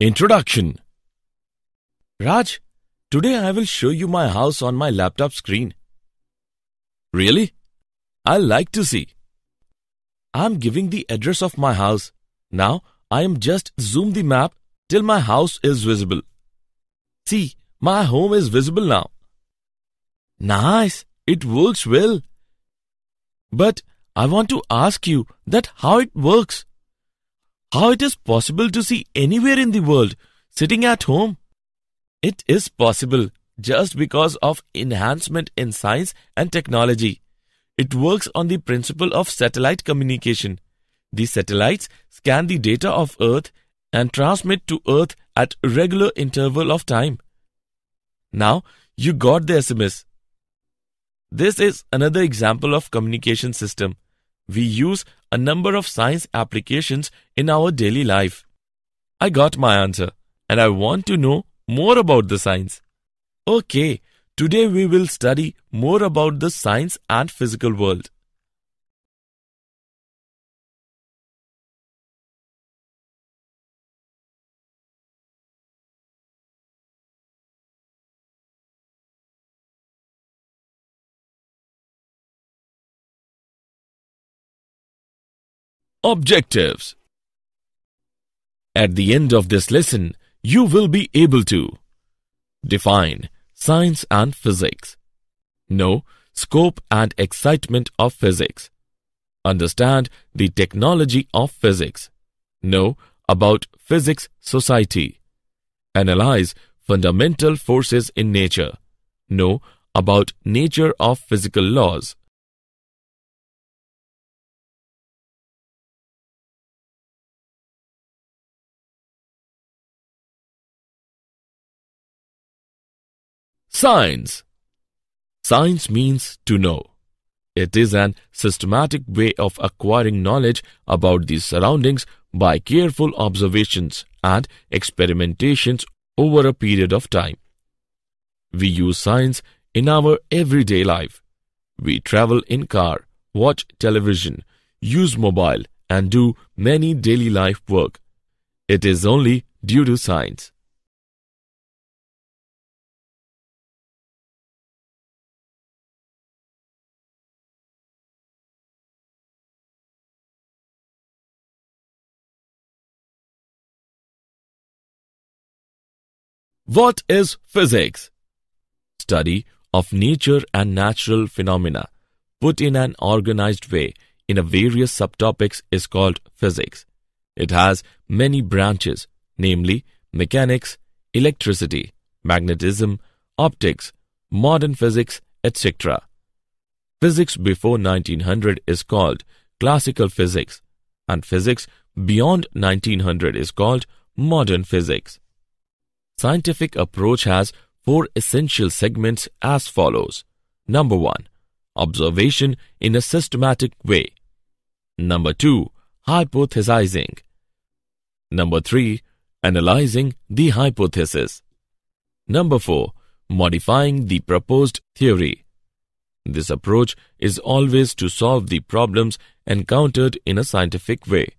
Introduction Raj, today I will show you my house on my laptop screen. Really? I like to see. I'm giving the address of my house. Now I am just zoom the map till my house is visible. See, my home is visible now. Nice, it works well. But I want to ask you that how it works. How it is possible to see anywhere in the world sitting at home? It is possible just because of enhancement in science and technology. It works on the principle of satellite communication. The satellites scan the data of Earth and transmit to Earth at regular interval of time. Now you got the SMS. This is another example of communication system. We use a number of science applications in our daily life. I got my answer and I want to know more about the science. Okay, today we will study more about the science and physical world. Objectives. At the end of this lesson, you will be able to define science and physics, know scope and excitement of physics, understand the technology of physics, know about physics society, analyze fundamental forces in nature, know about nature of physical laws, Science Science means to know. It is an systematic way of acquiring knowledge about the surroundings by careful observations and experimentations over a period of time. We use science in our everyday life. We travel in car, watch television, use mobile and do many daily life work. It is only due to science. What is physics? Study of nature and natural phenomena put in an organized way in a various subtopics is called physics. It has many branches, namely mechanics, electricity, magnetism, optics, modern physics, etc. Physics before 1900 is called classical physics and physics beyond 1900 is called modern physics. Scientific approach has four essential segments as follows. Number 1. Observation in a systematic way. Number 2. Hypothesizing. Number 3. Analyzing the hypothesis. Number 4. Modifying the proposed theory. This approach is always to solve the problems encountered in a scientific way.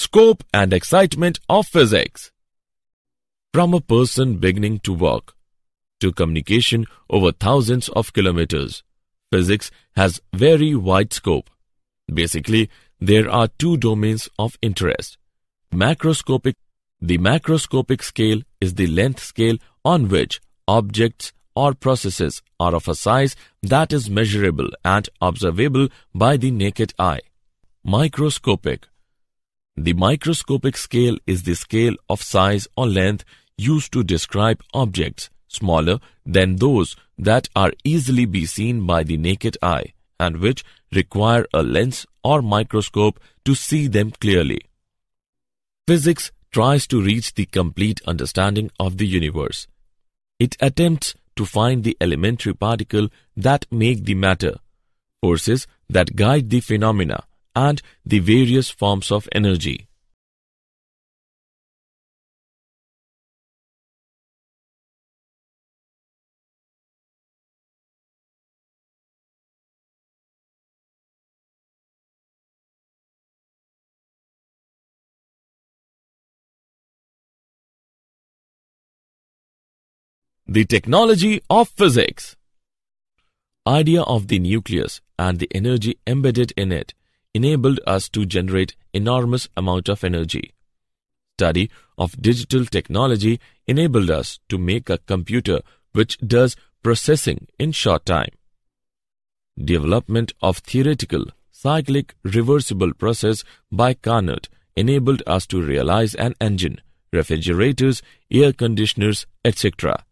Scope and excitement of physics. From a person beginning to walk to communication over thousands of kilometers, physics has very wide scope. Basically, there are two domains of interest. Macroscopic The macroscopic scale is the length scale on which objects or processes are of a size that is measurable and observable by the naked eye. Microscopic the microscopic scale is the scale of size or length used to describe objects smaller than those that are easily be seen by the naked eye and which require a lens or microscope to see them clearly. Physics tries to reach the complete understanding of the universe. It attempts to find the elementary particle that make the matter, forces that guide the phenomena, and the various forms of energy. The technology of physics. Idea of the nucleus and the energy embedded in it enabled us to generate enormous amount of energy. Study of digital technology enabled us to make a computer which does processing in short time. Development of theoretical cyclic reversible process by Carnot enabled us to realize an engine, refrigerators, air conditioners, etc.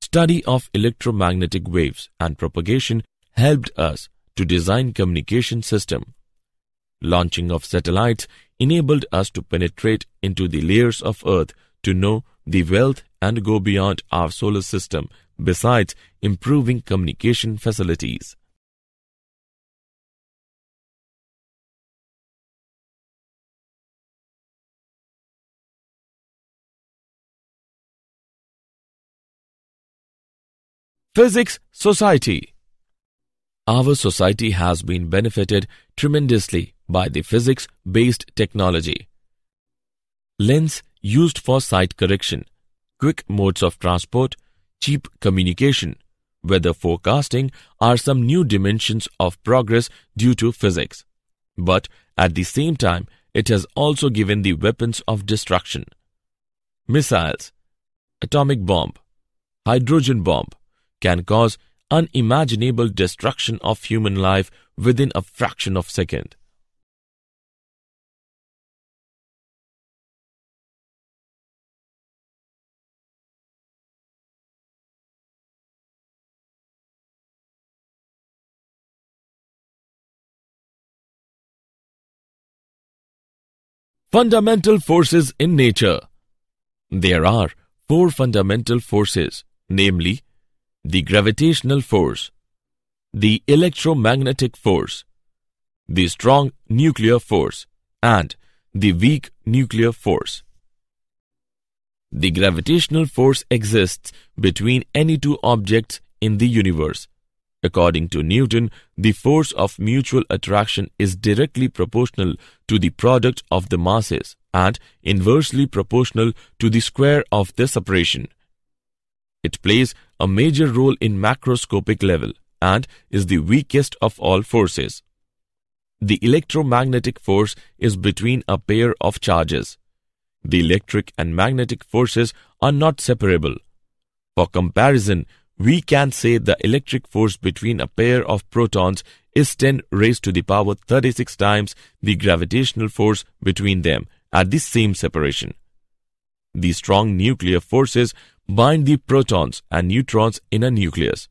Study of electromagnetic waves and propagation helped us to design communication system. Launching of satellites enabled us to penetrate into the layers of Earth to know the wealth and go beyond our solar system besides improving communication facilities. Physics Society Our society has been benefited tremendously by the physics-based technology. Lens used for sight correction, quick modes of transport, cheap communication, weather forecasting are some new dimensions of progress due to physics. But at the same time, it has also given the weapons of destruction. Missiles, atomic bomb, hydrogen bomb, can cause unimaginable destruction of human life within a fraction of second. Fundamental forces in nature. There are four fundamental forces, namely the gravitational force, the electromagnetic force, the strong nuclear force, and the weak nuclear force. The gravitational force exists between any two objects in the universe. According to Newton, the force of mutual attraction is directly proportional to the product of the masses and inversely proportional to the square of the separation. It plays a major role in macroscopic level and is the weakest of all forces. The electromagnetic force is between a pair of charges. The electric and magnetic forces are not separable. For comparison, we can say the electric force between a pair of protons is 10 raised to the power 36 times the gravitational force between them at the same separation. The strong nuclear forces bind the protons and neutrons in a nucleus.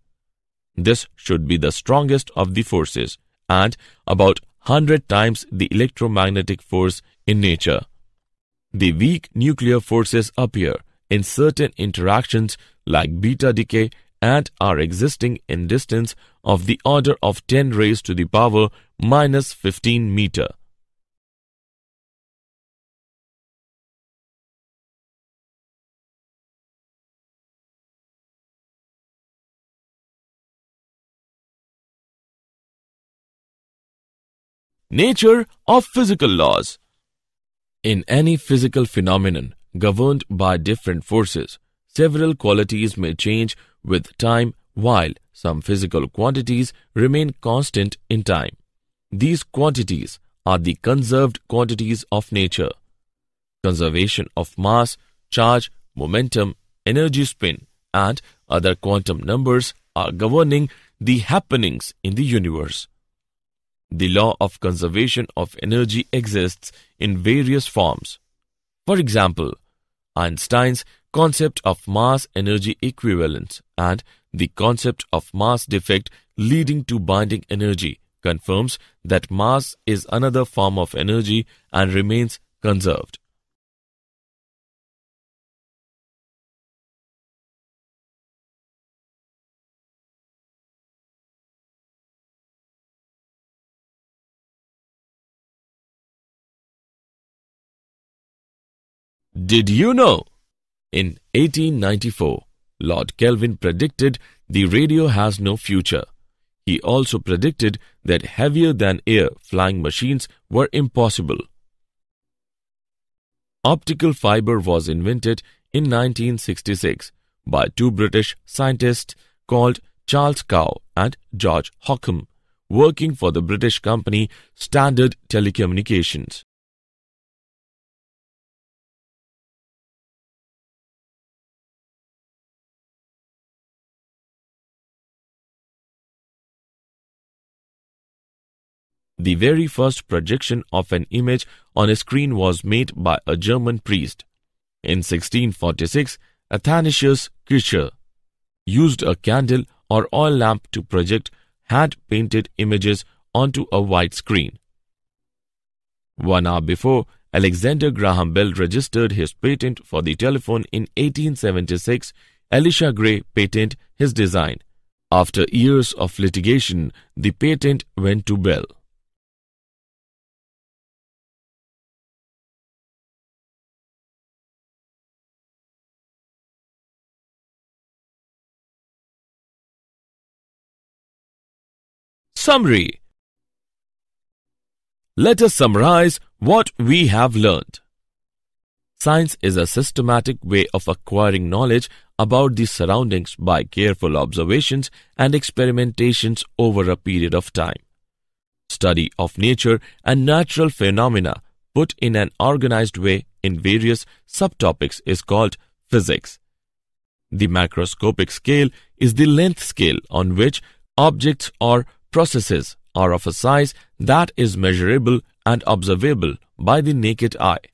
This should be the strongest of the forces and about 100 times the electromagnetic force in nature. The weak nuclear forces appear in certain interactions like beta decay and are existing in distance of the order of 10 raised to the power minus 15 meter. Nature of physical laws. In any physical phenomenon governed by different forces, several qualities may change with time while some physical quantities remain constant in time. These quantities are the conserved quantities of nature. Conservation of mass, charge, momentum, energy spin, and other quantum numbers are governing the happenings in the universe. The law of conservation of energy exists in various forms. For example, Einstein's concept of mass energy equivalence and the concept of mass defect leading to binding energy confirms that mass is another form of energy and remains conserved. Did you know? In 1894, Lord Kelvin predicted the radio has no future. He also predicted that heavier than air flying machines were impossible. Optical fiber was invented in 1966 by two British scientists called Charles Kao and George Hockham, working for the British company Standard Telecommunications. The very first projection of an image on a screen was made by a German priest. In 1646, Athanasius Kircher used a candle or oil lamp to project hand-painted images onto a white screen. One hour before, Alexander Graham Bell registered his patent for the telephone in 1876, Elisha Gray patented his design. After years of litigation, the patent went to Bell. Summary Let us summarize what we have learned. Science is a systematic way of acquiring knowledge about the surroundings by careful observations and experimentations over a period of time. Study of nature and natural phenomena put in an organized way in various subtopics is called physics. The macroscopic scale is the length scale on which objects or processes are of a size that is measurable and observable by the naked eye.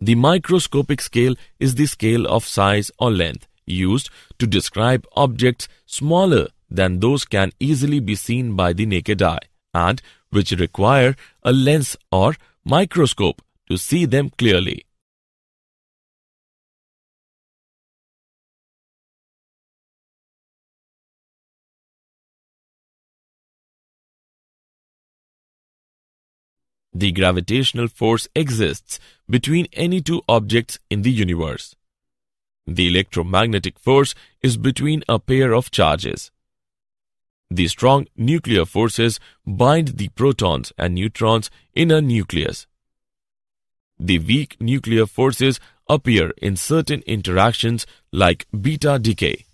The microscopic scale is the scale of size or length used to describe objects smaller than those can easily be seen by the naked eye and which require a lens or microscope to see them clearly. The gravitational force exists between any two objects in the universe. The electromagnetic force is between a pair of charges. The strong nuclear forces bind the protons and neutrons in a nucleus. The weak nuclear forces appear in certain interactions like beta decay.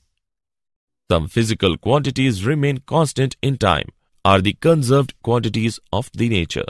Some physical quantities remain constant in time, are the conserved quantities of the nature.